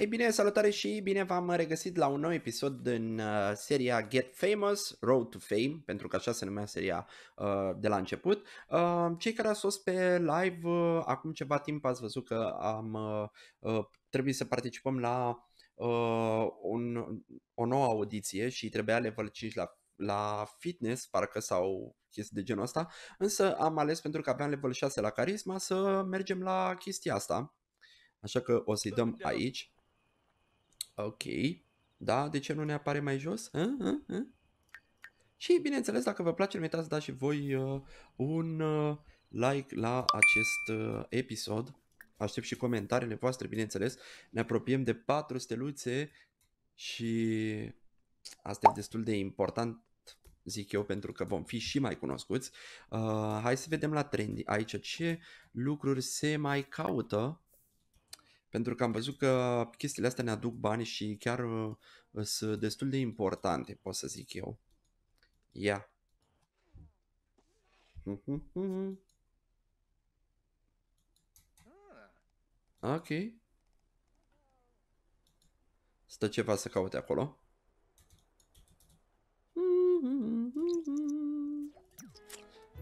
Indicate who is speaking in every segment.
Speaker 1: Ei bine, salutare și bine v-am regăsit la un nou episod din uh, seria Get Famous, Road to Fame, pentru că așa se numea seria uh, de la început. Uh, cei care ați fost pe live uh, acum ceva timp ați văzut că am uh, uh, trebuit să participăm la uh, un, o nouă audiție și trebuia level 5 la, la fitness, parcă sau chestii de genul ăsta, însă am ales pentru că aveam level 6 la carisma să mergem la chestia asta. Așa că o să-i dăm aici. Ok. Da, de ce nu ne apare mai jos? A? A? A? Și bineînțeles, dacă vă place, nu uitați să dați și voi uh, un uh, like la acest uh, episod. Aștept și comentariile voastre, bineînțeles. Ne apropiem de 4 steluțe și asta e destul de important, zic eu, pentru că vom fi și mai cunoscuți. Uh, hai să vedem la trendy aici ce lucruri se mai caută. Pentru că am văzut că chestiile astea ne aduc bani și chiar uh, sunt destul de importante, pot să zic eu. Ia. Ok. Stă ceva să caute acolo.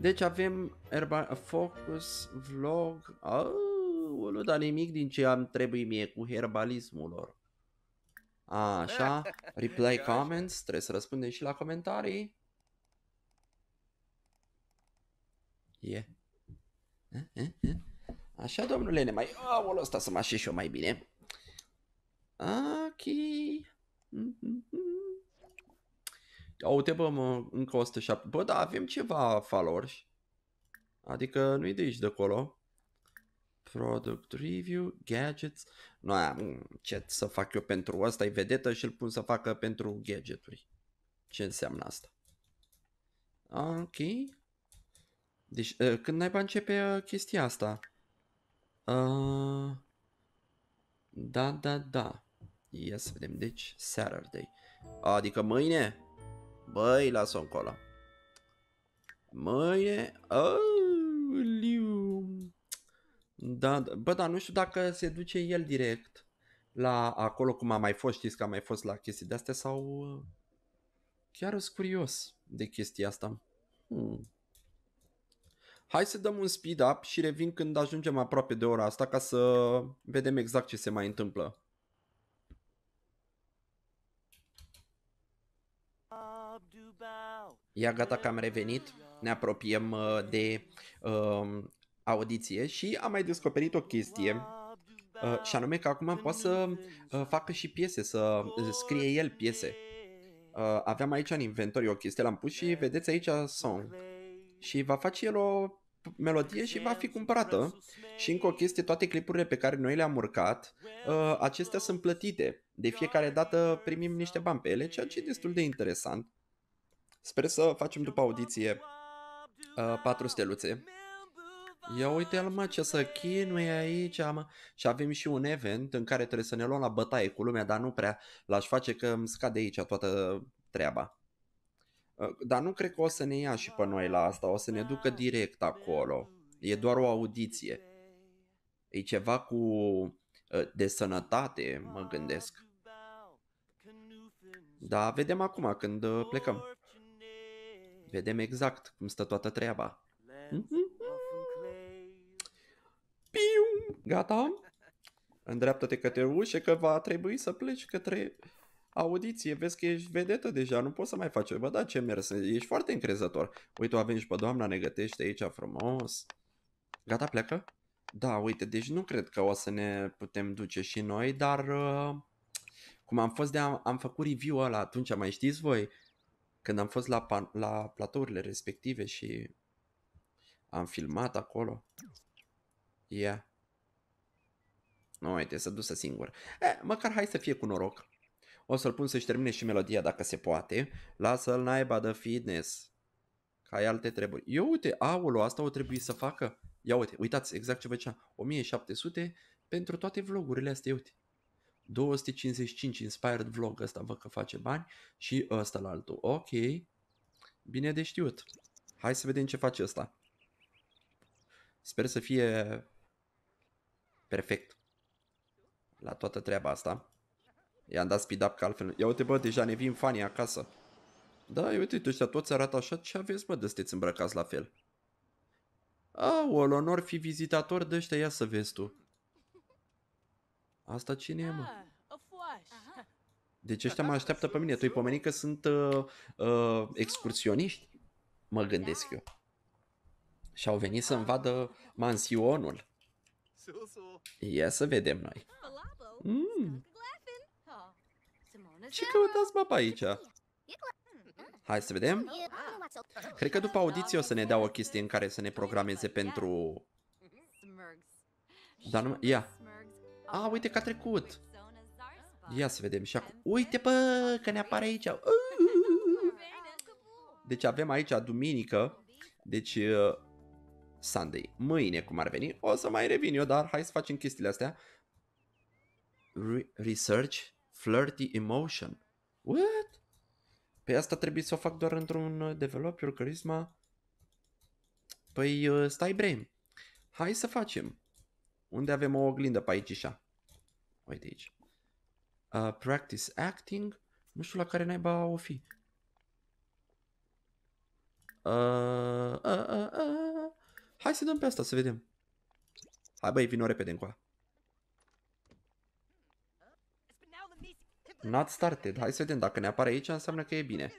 Speaker 1: Deci avem Herba Focus, Vlog. Aoleu, dar nimic din ce am trebuie mie cu herbalismul lor. Așa, replay comments, trebuie să răspundem și la comentarii. Yeah. Așa, domnule, ne mai... Aoleu, ăsta să mă așez și eu mai bine. Ok. Uite, bă, mă, încă 107. Bă, da, avem ceva followers. Adică nu-i de aici de acolo. Product review, gadgets. Nu am ce să fac eu pentru asta, e vedetă și îl pun să facă pentru gadgeturi. Ce înseamnă asta? Ok. Deci, uh, când naiba începe uh, chestia asta? Uh, da, da, da. Ia să vedem. Deci, Saturday. Adică mâine? Băi, las-o încolo. Mâine? Oh, liu. Da, da, bă, dar nu știu dacă se duce el direct la acolo cum a mai fost, știți că a mai fost la chestii de astea sau uh, chiar sunt curios de chestia asta. Hmm. Hai să dăm un speed up și revin când ajungem aproape de ora asta ca să vedem exact ce se mai întâmplă. Ia gata că am revenit, ne apropiem uh, de uh, audiție și am mai descoperit o chestie uh, și anume că acum poate să uh, facă și piese, să uh, scrie el piese. Uh, aveam aici în inventoriu o chestie, l-am pus și vedeți aici song. Și va face el o melodie și va fi cumpărată. Și încă o chestie, toate clipurile pe care noi le-am urcat, uh, acestea sunt plătite. De fiecare dată primim niște bani pe ele, ceea ce e destul de interesant. Sper să facem după audiție uh, 4 steluțe Ia uite-l mă ce să chinuie aici mă. Și avem și un event în care trebuie să ne luăm la bătaie cu lumea, dar nu prea l-aș face că îmi scade aici toată treaba. Ă, dar nu cred că o să ne ia și pe noi la asta, o să ne ducă direct acolo. E doar o audiție. E ceva cu ă, de sănătate, mă gândesc. Da, vedem acum când ă, plecăm. Vedem exact cum stă toată treaba. Mm-hmm. Piu! Gata? Îndreaptă-te către ușă că va trebui să pleci către audiție. Vezi că ești vedetă deja, nu poți să mai faci. Bă, da, ce mers, ești foarte încrezător. Uite, o avem și pe doamna, ne gătește aici frumos. Gata, plecă? Da, uite, deci nu cred că o să ne putem duce și noi, dar uh, cum am fost de am, am făcut review ăla atunci, mai știți voi? Când am fost la, la platourile respective și am filmat acolo. Yeah. Nu, uite, să dusă singur. Eh, măcar hai să fie cu noroc. O să-l pun să-și termine și melodia dacă se poate. Lasă-l naiba de fitness. Ca ai alte treburi. Eu uite, aulu, asta o trebuie să facă. Ia uite, uitați exact ce făcea. 1700 pentru toate vlogurile astea, uite. 255 inspired vlog ăsta văd că face bani și ăsta la altul. Ok. Bine de știut. Hai să vedem ce face ăsta. Sper să fie perfect la toată treaba asta. I-am dat speed up că altfel... Ia uite bă, deja ne vin fanii acasă. Da, uite, uite, ăștia toți arată așa. Ce aveți bă de sunteți îmbrăcați la fel? Aolo, nor fi vizitator de ăștia, ia să vezi tu. Asta cine e, mă? Deci ăștia mă așteaptă pe mine. Tu-i pomenit că sunt uh, uh, excursioniști? Mă gândesc eu. Și au venit să-mi vadă mansionul. Ia să vedem noi. Mm. Ce căutați, mă, pe aici? Hai să vedem. Cred că după audiție o să ne dea o chestie în care să ne programeze pentru... Dar nu... Ia. A, uite că a trecut. Ia să vedem și acum. Uite, bă, că ne apare aici. Deci avem aici duminică. Deci uh, Sunday. Mâine, cum ar veni. O să mai revin eu, dar hai să facem chestiile astea. Re- research flirty emotion. What? Păi asta trebuie să o fac doar într-un uh, develop your charisma. Păi uh, stai brain. Hai să facem. Unde avem o oglindă pe aici așa? Uite aici. Uh, practice acting. Nu știu la care naiba o fi. Uh, uh, uh, uh. Hai să dăm pe asta să vedem. Hai băi, vino repede încoa. Not started. Hai să vedem. Dacă ne apare aici, înseamnă că e bine.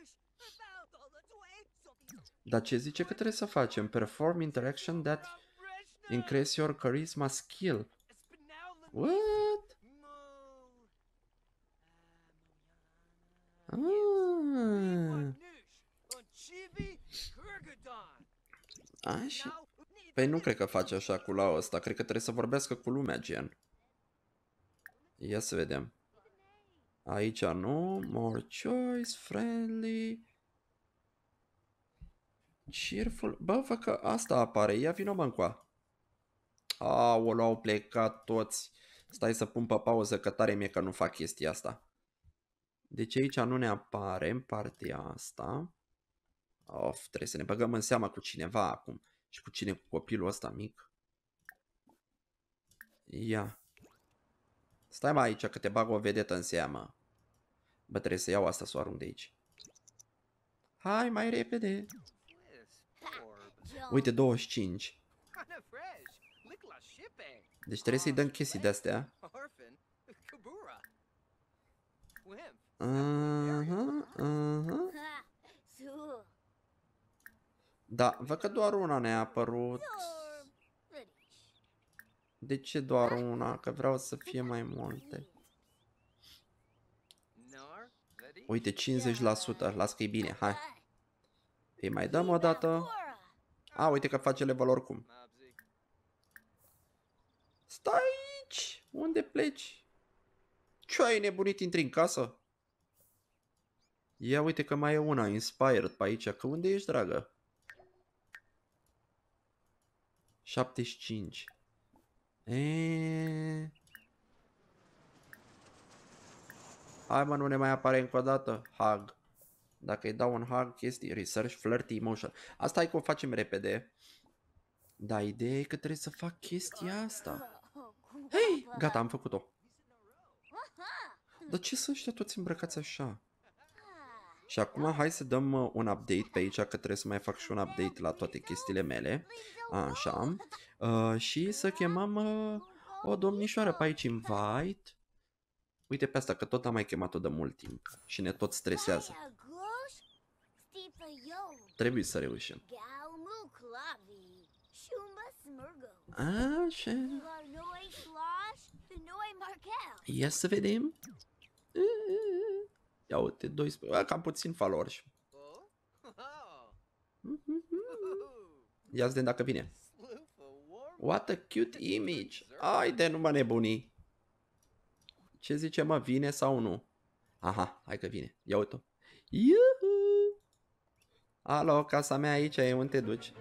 Speaker 1: Dar ce zice că trebuie să facem? Perform interaction that increase your charisma skill. What? Ah. Așa. Păi nu cred că face așa cu la ăsta. Cred că trebuie să vorbească cu lumea, gen. Ia să vedem. Aici nu. More choice, friendly. Cheerful. Bă, vă că asta apare. Ia vino mă încoa. Aoleu, au plecat toți. Stai să pun pe pauză că tare mie că nu fac chestia asta. Deci aici nu ne apare în partea asta. Of, trebuie să ne băgăm în seama cu cineva acum. Și cu cine? Cu copilul ăsta mic. Ia. Stai mai aici că te bag o vedetă în seamă. Bă, trebuie să iau asta să o arunc de aici. Hai, mai repede. Uite, 25. Deci trebuie să-i dăm chestii de-astea. Uh-huh, uh-huh. Da, văd că doar una ne-a apărut. De ce doar una? Că vreau să fie mai multe. Uite, 50%. Las că e bine. Hai. Îi mai dăm o dată. A, uite că face level oricum. Stai aici. Unde pleci? Ce ai nebunit? Intri în casă? Ia uite că mai e una inspired pe aici. Că unde ești, dragă? 75. E... Hai mă, nu ne mai apare încă o dată. Hug. Dacă îi dau un hug, chestii, research, flirty, emotion. Asta e că o facem repede. Da, ideea e că trebuie să fac chestia asta. Hei, gata, am făcut-o. Dar ce sunt ăștia toți îmbrăcați așa? Și acum hai să dăm uh, un update pe aici, că trebuie să mai fac și un update la toate chestiile mele. Așa. Uh, și să chemăm uh, o domnișoară pe aici, invite. Uite pe asta, că tot am mai chemat-o de mult timp și ne tot stresează. Trebuie să reușim. Așa. Ia să vedem. Ia uite, 12, cam puțin followers. Ia să vedem dacă vine. What a cute image. Ai de nu mă nebuni. Ce zice mă, vine sau nu? Aha, hai că vine. Ia uite-o. Iuhu! Alo, casa mea aici e, unde te duci?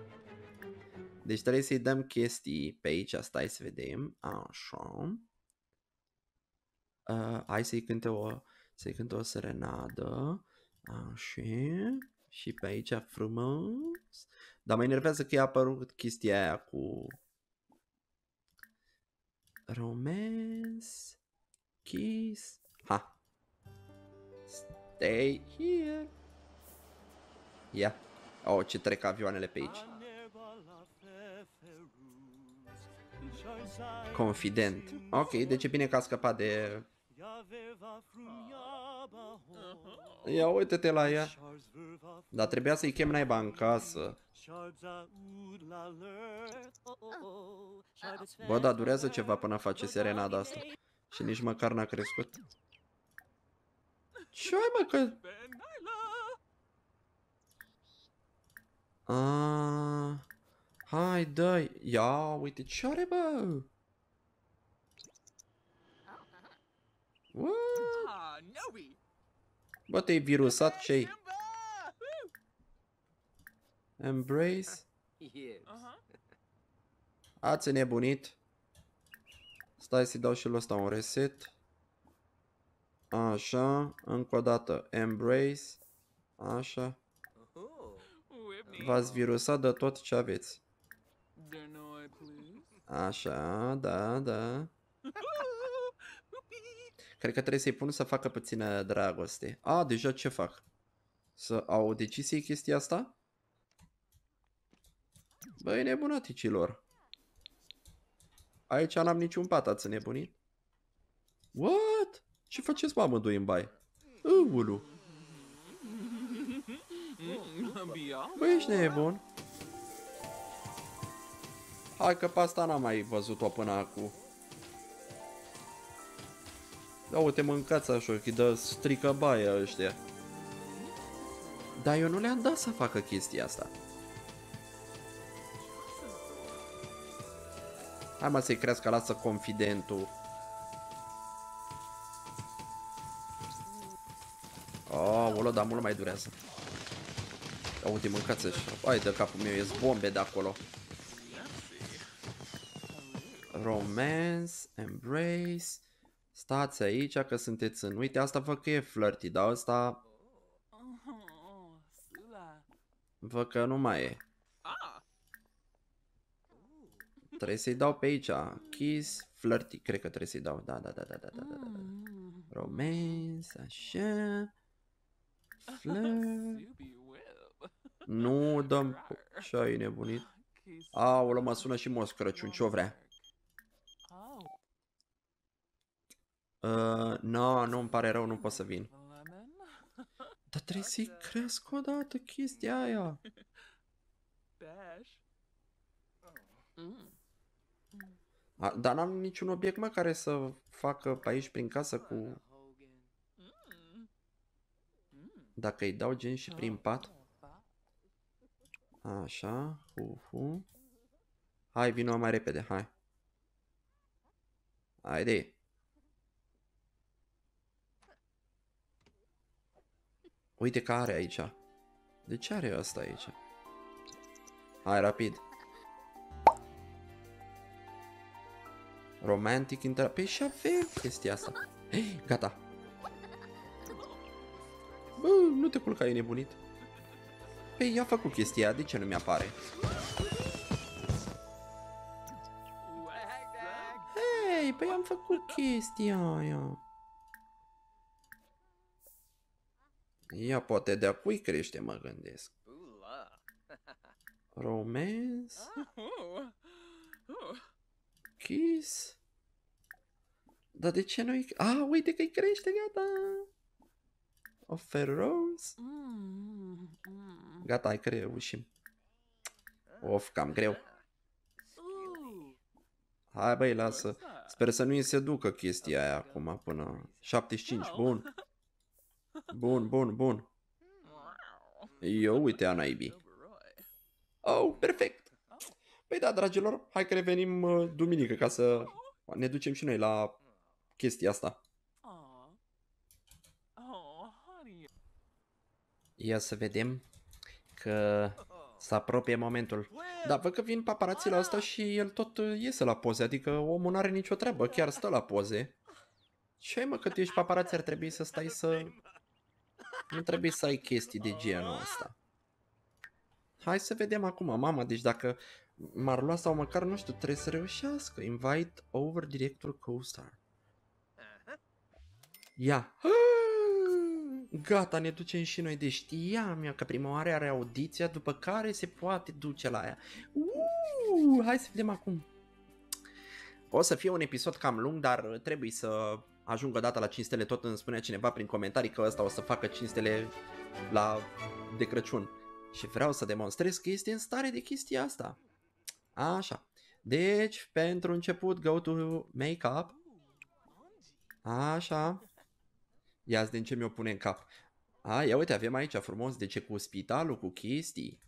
Speaker 1: Deci trebuie să-i dăm chestii pe aici, stai să vedem. Așa. Uh, hai să-i cânte o, să-i cânte o serenadă. Așa. Și pe aici frumos. Dar mă enervează că i-a apărut chestia aia cu... Romance... Kiss... Ha! Stay here! Ia! Oh, ce trec avioanele pe aici. Confident. Ok, deci e bine că a scăpat de... Ia uite-te la ea. Dar trebuia să-i chem naiba în casă. Bă, dar durează ceva până face serenada asta. Și nici măcar n-a crescut. Ce ai mă că... Ah, hai, dă Ia, uite ce are, bă! What? Bă, te-ai virusat ce Embrace? Ați nebunit? Stai să-i dau și lui ăsta un reset. Așa, încă o dată, embrace. Așa. V-ați virusat de tot ce aveți. Așa, da, da. Cred că trebuie să-i pun să facă puțină dragoste. A, deja ce fac? Să au decis ei chestia asta? Băi, nebunaticilor. Aici n-am niciun pat, ați nebunit? What? Ce faceți, mamă, doi în baie? Ulu. Băi, ești nebun? Hai că pe asta n-am mai văzut-o până acum. Da, uite, mâncați așa, că dă strică baia ăștia. Dar eu nu le-am dat să facă chestia asta. Hai mă să-i crească, lasă confidentul. Oh, olo, dar mult mai durează. Ia uite, mâncați așa. Hai de capul meu, ies bombe de acolo. Romance, embrace. Stați aici că sunteți în... Uite, asta văd că e flirty, dar asta... Văd că nu mai e. Trebuie să-i dau pe aici. Kiss, flirty. Cred că trebuie să-i dau. Da, da, da, da, da, da, da, da. Romance, așa. Flirt. Nu dăm... Ce ai nebunit? Aolă, mă sună și Moș Crăciun, ce-o vrea? Uh, no, nu, îmi pare rău, nu pot să vin. Dar trebuie să-i cresc o dată chestia aia. A, dar n-am niciun obiect, mă, care să facă pe aici prin casă cu... Dacă îi dau gen și prin pat. Așa, hu, hu. Hai, vină mai repede, hai. Haide. Uite că are aici. De ce are asta aici? Hai, rapid. Romantic inter... Păi și avem chestia asta. Hei, gata. Bă, nu te culca, e nebunit. Păi, i-a făcut chestia, de ce nu mi-apare? Hei, păi am făcut chestia aia. Ia poate de-a cui crește, mă gândesc. Romance? Kiss? Dar de ce nu-i... Ah, uite că-i crește, gata! Offer rose? Gata, hai că reușim. Of, cam greu. Hai băi, lasă. Sper să nu-i se ducă chestia aia acum până 75. Bun. Bun, bun, bun. Eu, uite, a naibii. Oh, perfect. Păi da, dragilor, hai că revenim uh, duminică ca să ne ducem și noi la chestia asta. Ia să vedem că se apropie momentul. Da, văd că vin paparații la asta și el tot uh, iese la poze, adică omul n-are nicio treabă, chiar stă la poze. Ce mă, că tu ești paparați, ar trebui să stai să... Nu trebuie să ai chestii de genul ăsta. Hai să vedem acum, mama, deci dacă m-ar lua sau măcar, nu știu, trebuie să reușească. Invite over director co-star. Ia. Gata, ne ducem și noi. Deci știam eu că prima oară are audiția, după care se poate duce la ea. Uh, hai să vedem acum. O să fie un episod cam lung, dar trebuie să ajungă data la 5 stele. Tot îmi spunea cineva prin comentarii că ăsta o să facă 5 stele la de Crăciun. Și vreau să demonstrez că este în stare de chestia asta. Așa. Deci, pentru început, go to make-up. Așa. Ia din ce mi-o pune în cap. A, ia uite, avem aici frumos, de ce cu spitalul, cu chestii.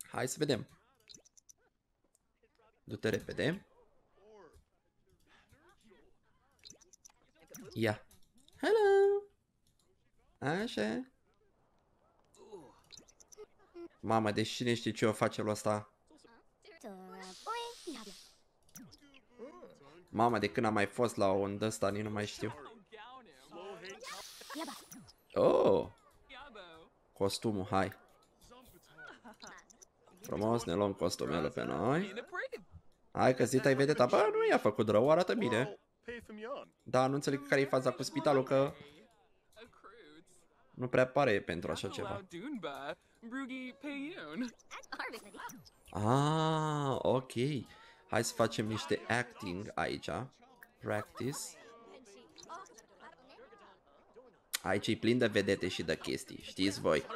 Speaker 1: Hai să vedem. Du-te repede. Ia. Hello! Așa. Mamă, deci cine știe ce o face lui ăsta? Mama, de când am mai fost la un ăsta, nici nu mai știu. Oh! Costumul, hai. Frumos, ne luăm costumele pe noi. Hai că Zita ai vedeta, bă, nu i-a făcut rău, arată bine. Da, nu înțeleg care e faza cu spitalul, că nu prea pare pentru așa ceva. Ah, ok. Hai să facem niște acting aici. Practice. Aici e plin de vedete și de chestii, știți voi.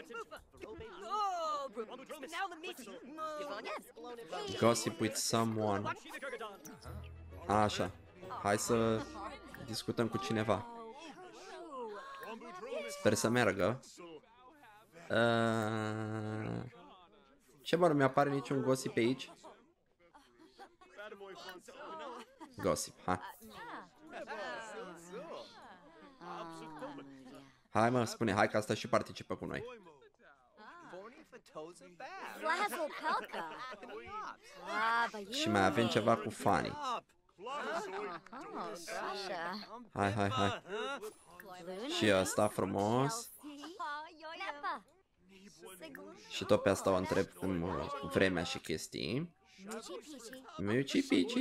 Speaker 1: Gossip with someone. Așa. Hai să discutăm cu cineva. Sper să meargă. Uh... Ce bă, nu mi-apare niciun gossip pe aici? Gossip, ha. Hai mă, spune, hai că asta și participă cu noi. Și mai avem ceva cu fanii. Hai, hai, hai. Și asta frumos. Și tot pe asta o întreb cu vremea și chestii. Miuci pici.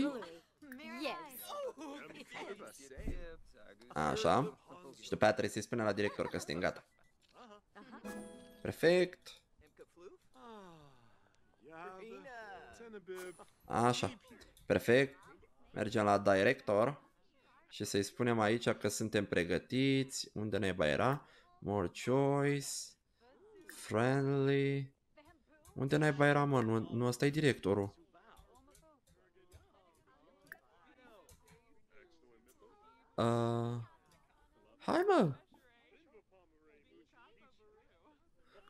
Speaker 1: Așa. Și după aia trebuie să-i spune la director că suntem gata. Perfect. Așa. Perfect. Mergem la director. Și să-i spunem aici că suntem pregătiți. Unde ne era? More choice. Friendly. Unde naiba era, mă? Nu, nu ăsta e directorul. Uh, hai, mă!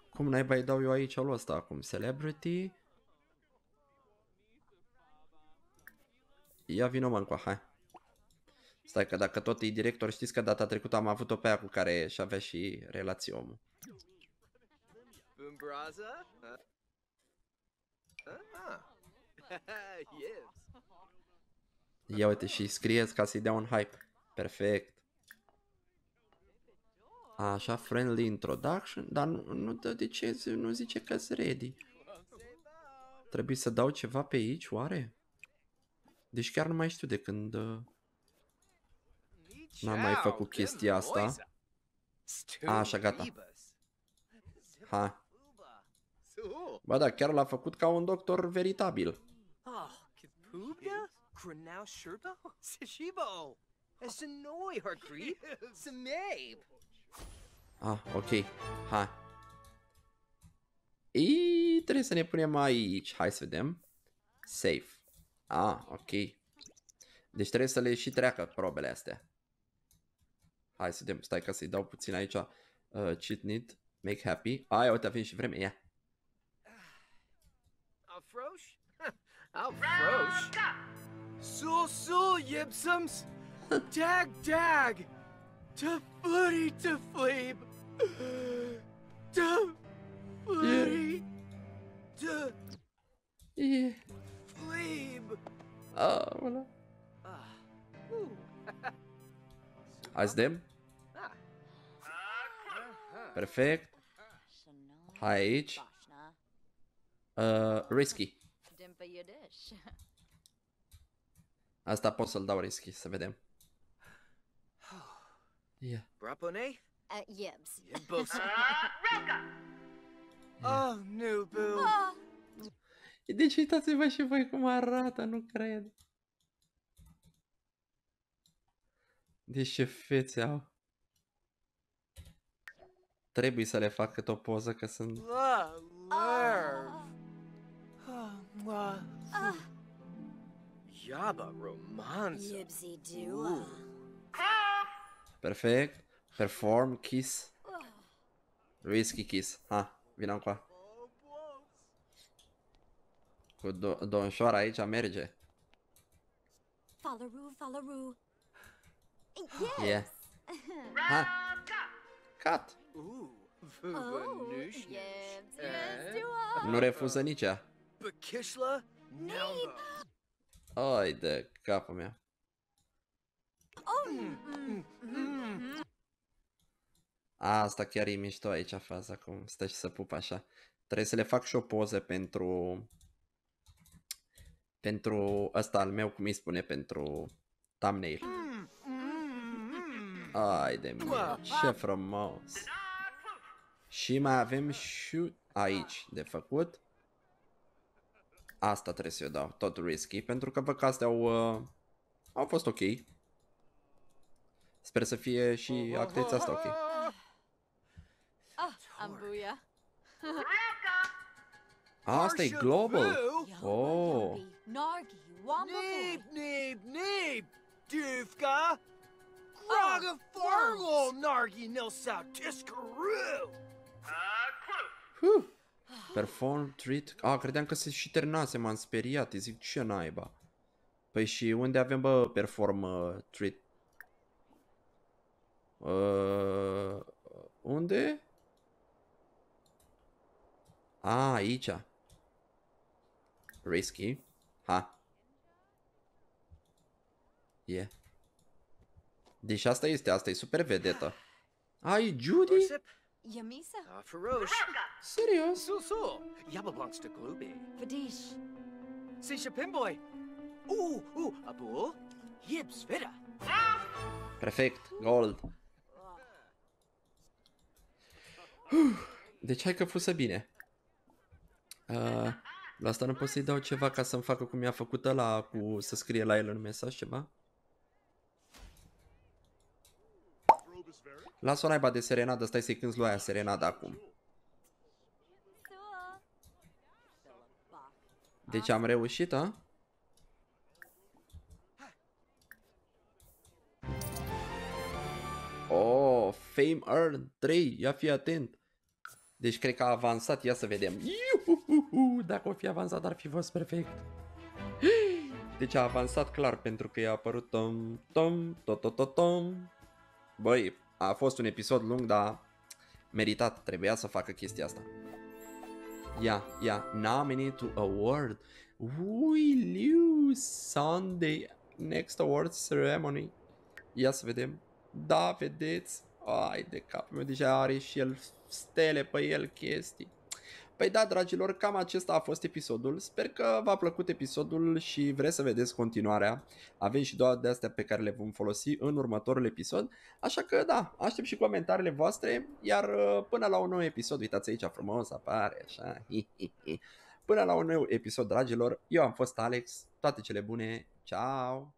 Speaker 1: Cum naiba îi dau eu aici lui ăsta acum? Celebrity? Ia vină mă încoa, hai. Stai că dacă tot e director, știți că data trecută am avut-o pe aia cu care și avea și relații omul. Bumbraza? Ah. Ia uite și scrieți ca să-i dea un hype. Perfect. Așa, friendly introduction, dar nu, nu dă de ce, nu zice că sunt ready. Trebuie să dau ceva pe aici, oare? Deci chiar nu mai știu de când uh, n-am mai făcut chestia asta. A, așa, gata. Ha. Ba da, chiar l-a făcut ca un doctor veritabil. Ah, ok. Ha. Ei, trebuie să ne punem aici. Hai să vedem. Safe. Ah, ok. Deci trebuie să le și treacă probele astea. Hai să vedem. Stai ca să-i dau puțin aici. Uh, cheat need. Make happy. Ai, uite, avem și vreme. Ia. Afroș? Afroș? Sul, sul, yipsums! Dag, dag! To footy, to fleeb! To footy, to fleeb! Ah, voilà. Hai să vedem. Perfect. Hai aici. Uh, risky.
Speaker 2: Dimpa Yiddish.
Speaker 1: Asta pot să-l dau risky, să vedem. Yeah.
Speaker 3: Brapone?
Speaker 2: Uh, Yibs.
Speaker 3: Yimbos. oh, new boo.
Speaker 2: Ah,
Speaker 1: Deci uitați-vă și voi cum arată, nu cred. Deci ce fețe au. Trebuie să le fac câte o poză că sunt...
Speaker 3: La, lerv.
Speaker 2: ah,
Speaker 3: Oh, mwah.
Speaker 2: ah.
Speaker 3: Yaba romanza.
Speaker 2: Yibsy doo.
Speaker 1: Perfect. Perform, kiss. Risky kiss. Ha, vină încoa. Cu do- domnișoara aici merge.
Speaker 2: Follaroo, follaroo. Yes.
Speaker 1: Yeah. Ha. Cut.
Speaker 3: Ooh,
Speaker 2: Oh,
Speaker 3: vuvanush.
Speaker 2: Yibs, Yibs,
Speaker 3: Eh?
Speaker 2: doo.
Speaker 1: Nu refuză nici ea.
Speaker 3: Bakishla? Namba.
Speaker 1: Ai de capul meu.
Speaker 2: Oh, mm, mm,
Speaker 1: Asta chiar e mișto aici faza, cum stă și să pup așa. Trebuie să le fac și o poză pentru... Pentru ăsta al meu, cum îi spune, pentru thumbnail.
Speaker 3: Mm, mm, mm.
Speaker 1: Ai de mine, ce frumos! Și mai avem și aici de făcut. Asta trebuie să eu dau, tot risky, pentru că văd că astea au, uh, au fost ok. Sper să fie și actrița asta ok.
Speaker 2: Ah, Ambuya.
Speaker 1: Asta e
Speaker 3: Marsha
Speaker 1: global.
Speaker 3: Boo?
Speaker 1: Oh.
Speaker 2: Nargi, Wamba
Speaker 3: Neep, neep, neep. Dufka. Raga Farlo, Nargi Nilsau Tiskaroo.
Speaker 1: Huh. Perform, treat... A, credeam că se și terminase, m-am speriat, îi zic ce naiba. Păi și unde avem, bă, perform, uh, treat? Uh, unde? A, aici. Risky. Ha. E. Yeah. Deci asta este, asta e super vedetă. Ai, Judy?
Speaker 3: Orsip.
Speaker 2: Yamisa.
Speaker 3: Ah, Farosh.
Speaker 1: Serios?
Speaker 3: Sul Sul. Yaba belongs to Glooby.
Speaker 2: Vadish.
Speaker 3: Sisha Pimboy. Ooh, ooh, Abul. Yibs Vida.
Speaker 1: Perfect, gold. Deci hai că fusă bine. Uh, la asta nu pot să-i dau ceva ca să-mi facă cum mi-a făcut ăla cu să scrie la el în mesaj ceva? Lasă-o naiba de serenadă, stai să-i cânti lui aia serenada acum.
Speaker 2: Sua.
Speaker 1: Deci am reușit, a? Oh, Fame Earn 3, ia fi atent. Deci cred că a avansat, ia să vedem. Iuhuhuhu, Dacă o fi avansat ar fi fost perfect. Deci a avansat clar pentru că i-a apărut tom, tom, totototom. Băi, a fost un episod lung, dar meritat, trebuia să facă chestia asta. Yeah, yeah. Nominated to award. Will you Sunday next awards ceremony? Ia să vedem. Da, vedeți? Ai de capul meu, deja are și el stele pe el chestii. Păi da, dragilor, cam acesta a fost episodul. Sper că v-a plăcut episodul și vreți să vedeți continuarea. Avem și două de astea pe care le vom folosi în următorul episod. Așa că da, aștept și comentariile voastre, iar uh, până la un nou episod, uitați aici frumos apare, așa, hi, hi, hi. Până la un nou episod, dragilor, eu am fost Alex, toate cele bune, ciao!